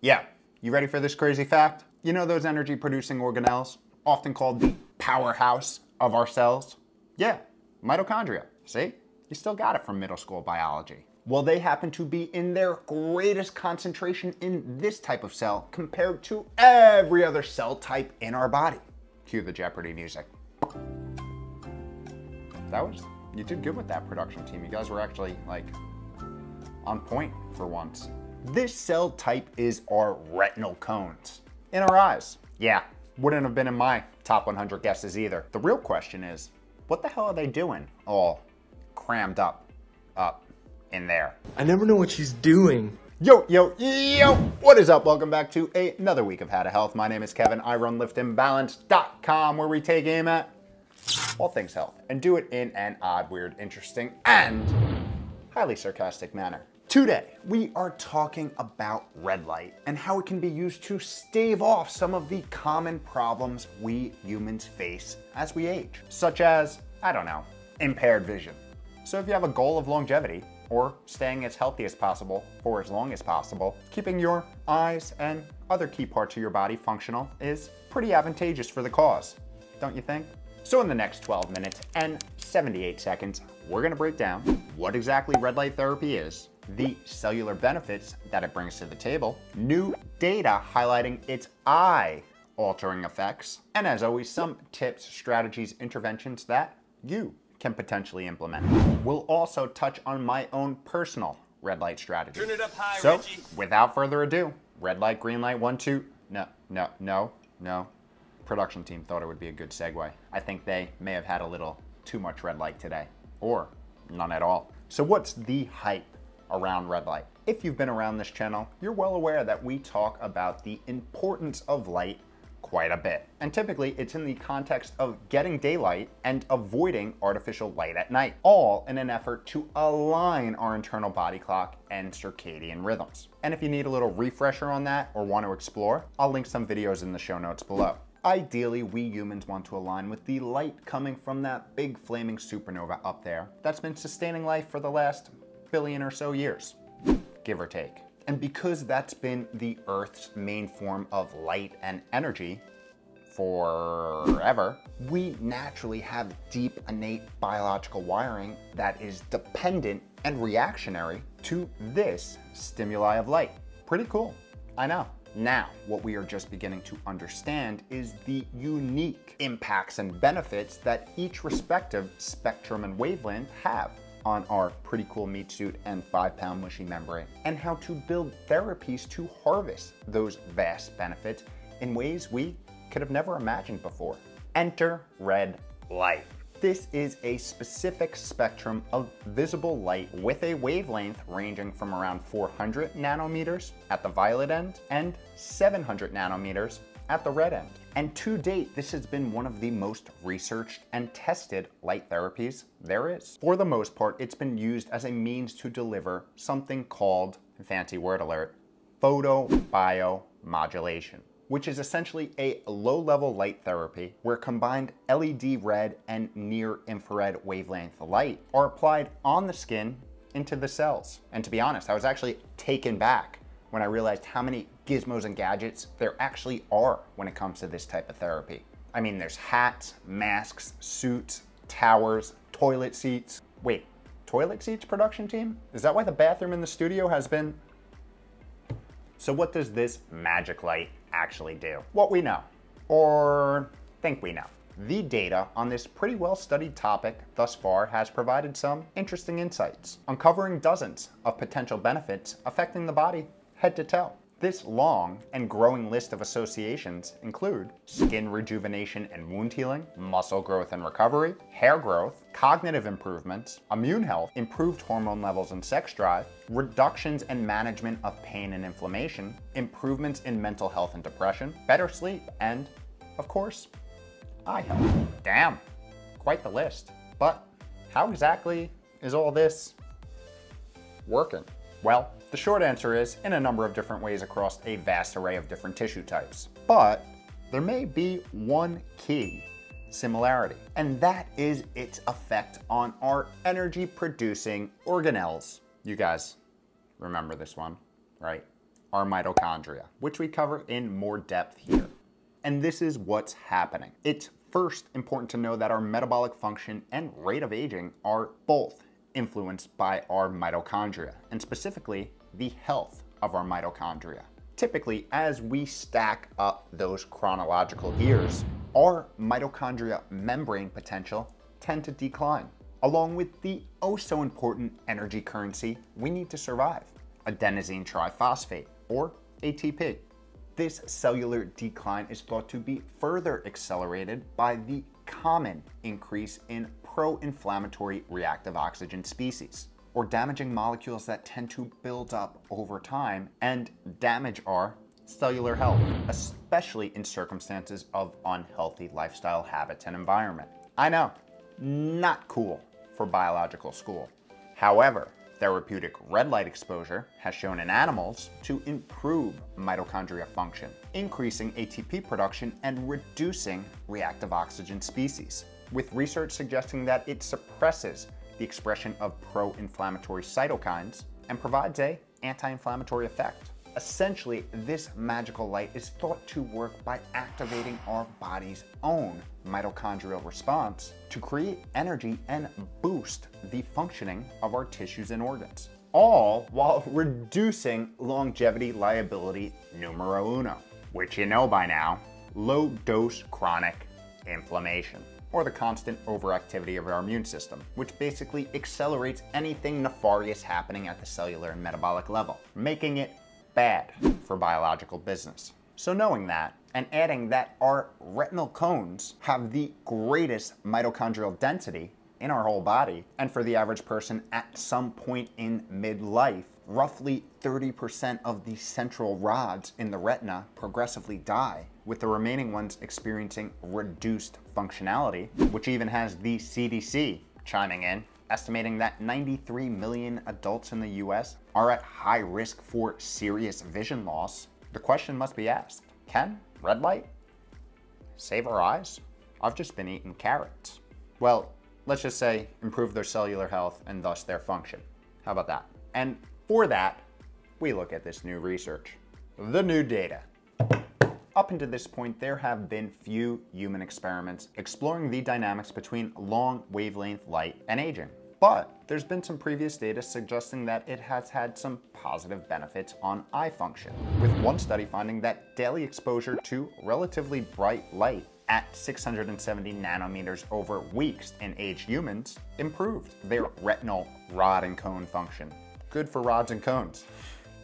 Yeah, you ready for this crazy fact? You know those energy producing organelles, often called the powerhouse of our cells? Yeah, mitochondria. See? You still got it from middle school biology. Well, they happen to be in their greatest concentration in this type of cell compared to every other cell type in our body. Cue the Jeopardy music. That was, you did good with that production team. You guys were actually like on point for once. This cell type is our retinal cones in our eyes. Yeah, wouldn't have been in my top 100 guesses either. The real question is, what the hell are they doing all crammed up, up in there? I never know what she's doing. Yo, yo, yo, what is up? Welcome back to another week of How to Health. My name is Kevin. I run liftnbalance.com where we take aim at all things health and do it in an odd, weird, interesting, and highly sarcastic manner. Today, we are talking about red light and how it can be used to stave off some of the common problems we humans face as we age, such as, I don't know, impaired vision. So if you have a goal of longevity, or staying as healthy as possible for as long as possible, keeping your eyes and other key parts of your body functional is pretty advantageous for the cause, don't you think? So in the next 12 minutes and 78 seconds, we're gonna break down what exactly red light therapy is, the cellular benefits that it brings to the table, new data highlighting its eye altering effects, and as always, some tips, strategies, interventions that you can potentially implement. We'll also touch on my own personal red light strategy. Turn it up high, so, Reggie. without further ado, red light, green light, one, two, no, no, no, no. Production team thought it would be a good segue. I think they may have had a little too much red light today, or none at all. So what's the hype around red light? If you've been around this channel, you're well aware that we talk about the importance of light quite a bit. And typically it's in the context of getting daylight and avoiding artificial light at night, all in an effort to align our internal body clock and circadian rhythms. And if you need a little refresher on that or want to explore, I'll link some videos in the show notes below. Ideally, we humans want to align with the light coming from that big flaming supernova up there that's been sustaining life for the last billion or so years, give or take. And because that's been the Earth's main form of light and energy forever, we naturally have deep innate biological wiring that is dependent and reactionary to this stimuli of light. Pretty cool, I know. Now, what we are just beginning to understand is the unique impacts and benefits that each respective spectrum and wavelength have on our pretty cool meat suit and five pound mushy membrane, and how to build therapies to harvest those vast benefits in ways we could have never imagined before. Enter red light. This is a specific spectrum of visible light with a wavelength ranging from around 400 nanometers at the violet end and 700 nanometers at the red end. And to date, this has been one of the most researched and tested light therapies there is. For the most part, it's been used as a means to deliver something called, fancy word alert, photobiomodulation, which is essentially a low-level light therapy where combined LED red and near infrared wavelength light are applied on the skin into the cells. And to be honest, I was actually taken back when I realized how many gizmos and gadgets there actually are when it comes to this type of therapy. I mean, there's hats, masks, suits, towers, toilet seats. Wait, toilet seats production team? Is that why the bathroom in the studio has been? So what does this magic light actually do? What we know, or think we know. The data on this pretty well studied topic thus far has provided some interesting insights, uncovering dozens of potential benefits affecting the body head to toe. This long and growing list of associations include skin rejuvenation and wound healing, muscle growth and recovery, hair growth, cognitive improvements, immune health, improved hormone levels and sex drive, reductions and management of pain and inflammation, improvements in mental health and depression, better sleep, and, of course, eye health. Damn, quite the list. But how exactly is all this working? Well, the short answer is in a number of different ways across a vast array of different tissue types. But there may be one key similarity, and that is its effect on our energy producing organelles. You guys remember this one, right? our mitochondria, which we cover in more depth here. And this is what's happening. It's first important to know that our metabolic function and rate of aging are both influenced by our mitochondria, and specifically the health of our mitochondria. Typically, as we stack up those chronological years, our mitochondria membrane potential tend to decline, along with the oh so important energy currency we need to survive, adenosine triphosphate, or ATP. This cellular decline is thought to be further accelerated by the common increase in pro-inflammatory reactive oxygen species, or damaging molecules that tend to build up over time and damage our cellular health, especially in circumstances of unhealthy lifestyle habits and environment. I know, not cool for biological school. However, therapeutic red light exposure has shown in animals to improve mitochondria function, increasing ATP production and reducing reactive oxygen species, with research suggesting that it suppresses the expression of pro-inflammatory cytokines and provides a anti-inflammatory effect. Essentially, this magical light is thought to work by activating our body's own mitochondrial response to create energy and boost the functioning of our tissues and organs, all while reducing longevity liability numero uno, which you know by now, low dose chronic inflammation or the constant overactivity of our immune system, which basically accelerates anything nefarious happening at the cellular and metabolic level, making it bad for biological business. So knowing that, and adding that our retinal cones have the greatest mitochondrial density in our whole body, and for the average person at some point in midlife, roughly 30% of the central rods in the retina progressively die, with the remaining ones experiencing reduced functionality, which even has the CDC chiming in estimating that 93 million adults in the US are at high risk for serious vision loss, the question must be asked, can red light save our eyes? I've just been eating carrots. Well, let's just say improve their cellular health and thus their function. How about that? And for that, we look at this new research. The new data. Up until this point, there have been few human experiments exploring the dynamics between long wavelength light and aging. But there's been some previous data suggesting that it has had some positive benefits on eye function, with one study finding that daily exposure to relatively bright light at 670 nanometers over weeks in aged humans improved their retinal rod and cone function. Good for rods and cones.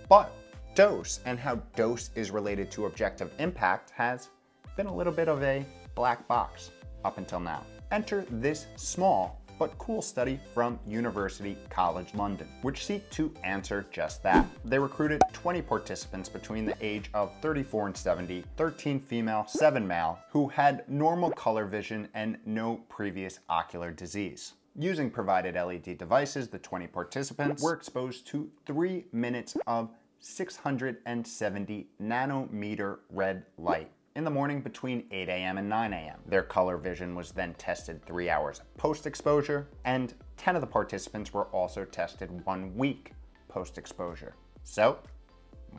But dose and how dose is related to objective impact has been a little bit of a black box up until now. Enter this small but cool study from University College London, which seek to answer just that. They recruited 20 participants between the age of 34 and 70, 13 female, 7 male, who had normal color vision and no previous ocular disease. Using provided LED devices, the 20 participants were exposed to 3 minutes of 670 nanometer red light in the morning between 8 a.m. and 9 a.m. Their color vision was then tested three hours post-exposure, and 10 of the participants were also tested one week post-exposure. So,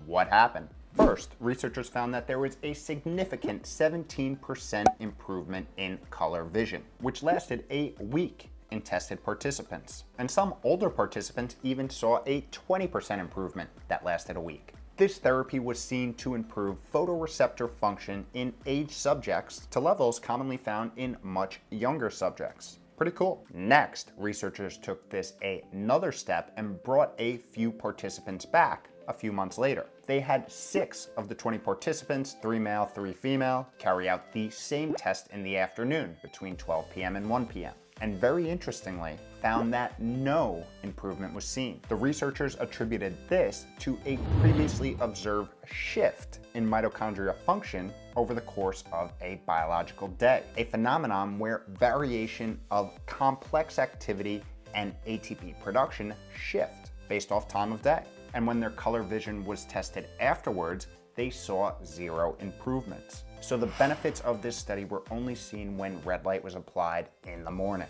what happened? First, researchers found that there was a significant 17% improvement in color vision, which lasted a week in tested participants. And some older participants even saw a 20% improvement that lasted a week. This therapy was seen to improve photoreceptor function in aged subjects to levels commonly found in much younger subjects. Pretty cool. Next, researchers took this another step and brought a few participants back a few months later. They had six of the 20 participants, three male, three female, carry out the same test in the afternoon between 12 p.m. and 1 p.m and very interestingly, found that no improvement was seen. The researchers attributed this to a previously observed shift in mitochondria function over the course of a biological day, a phenomenon where variation of complex activity and ATP production shift based off time of day. And when their color vision was tested afterwards, they saw zero improvements. So the benefits of this study were only seen when red light was applied in the morning.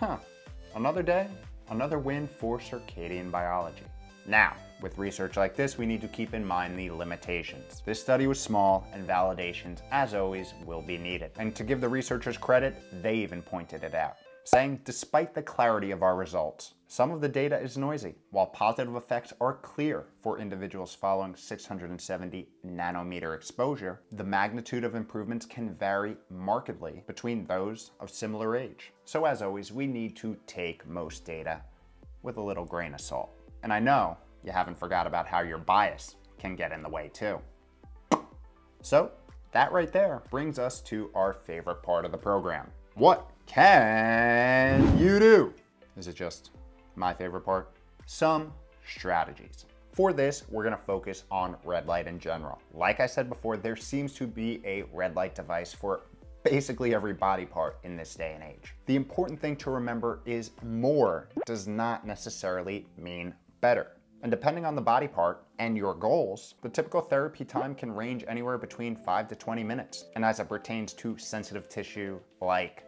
Huh, another day, another win for circadian biology. Now, With research like this, we need to keep in mind the limitations. This study was small, and validations, as always, will be needed. And to give the researchers credit, they even pointed it out saying despite the clarity of our results, some of the data is noisy, while positive effects are clear for individuals following 670 nanometer exposure, the magnitude of improvements can vary markedly between those of similar age. So as always, we need to take most data with a little grain of salt. And I know you haven't forgot about how your bias can get in the way too. So that right there brings us to our favorite part of the program. What can you do? Is it just my favorite part? Some strategies. For this, we're gonna focus on red light in general. Like I said before, there seems to be a red light device for basically every body part in this day and age. The important thing to remember is more does not necessarily mean better. And depending on the body part and your goals, the typical therapy time can range anywhere between 5 to 20 minutes. And as it pertains to sensitive tissue like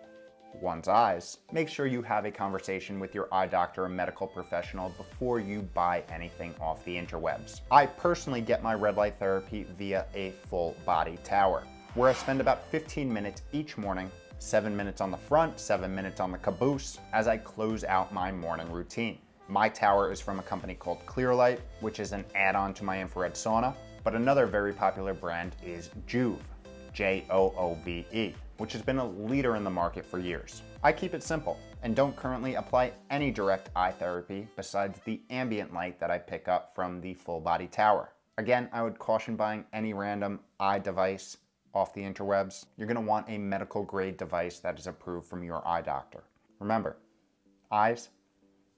one's eyes, make sure you have a conversation with your eye doctor or medical professional before you buy anything off the interwebs. I personally get my red light therapy via a full body tower, where I spend about 15 minutes each morning seven minutes on the front, seven minutes on the caboose as I close out my morning routine. My tower is from a company called Clearlight, which is an add-on to my infrared sauna, but another very popular brand is Joovv, J-O-O-V-E which has been a leader in the market for years. I keep it simple and don't currently apply any direct eye therapy besides the ambient light that I pick up from the full body tower. Again, I would caution buying any random eye device off the interwebs. You're gonna want a medical grade device that is approved from your eye doctor. Remember, eyes,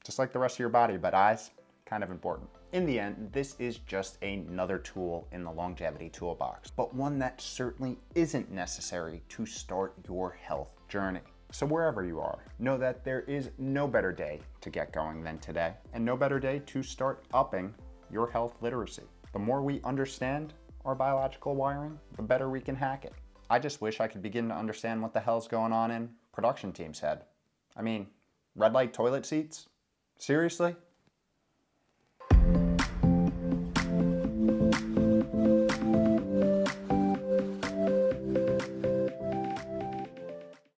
just like the rest of your body, but eyes, kind of important. In the end, this is just another tool in the longevity toolbox, but one that certainly isn't necessary to start your health journey. So wherever you are, know that there is no better day to get going than today, and no better day to start upping your health literacy. The more we understand our biological wiring, the better we can hack it. I just wish I could begin to understand what the hell's going on in production team's head. I mean, red light toilet seats? Seriously?